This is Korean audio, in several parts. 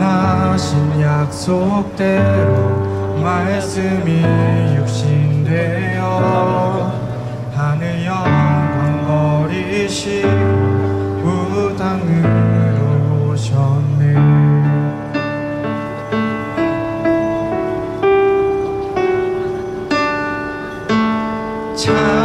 하신 약속대로 말씀이 육신되어 하늘 영광 버리시고 우당으로 오셨네. 찬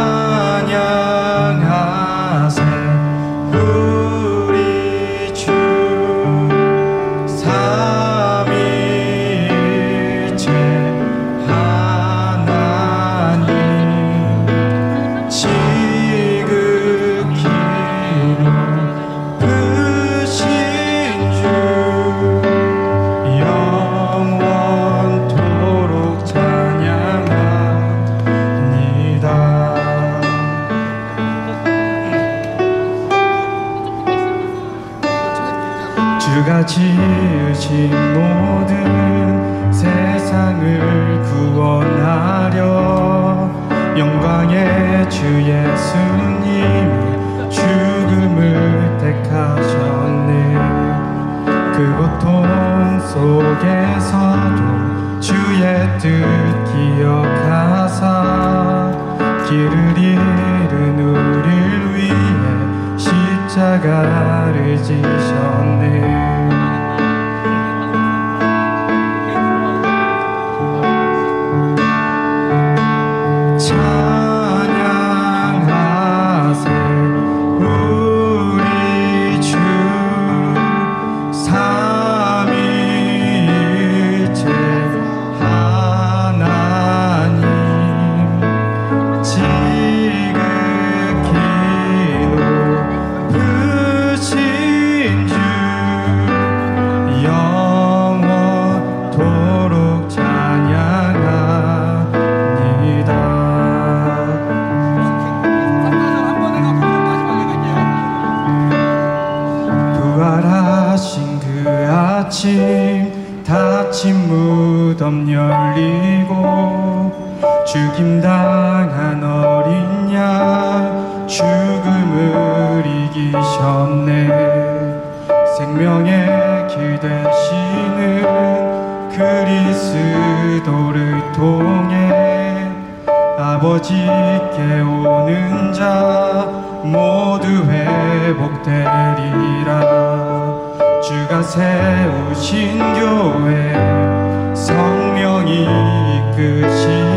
주가 지으신 모든 세상을 구원하려 영광의 주 예수님이 죽음을 택하셨네. 그 고통 속에서도 주의 뜻 기억하사 길을 잃 십자가를 지셨네 하신 그 아침 닫힌 무덤 열리고 죽임당한 어린 양 죽음을 이기셨네. 생명의 길 되시는 그리스도를 통해 아버지께 오는 자 모두 회복되리라 세우신 교회 성령이 이끄신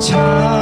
家。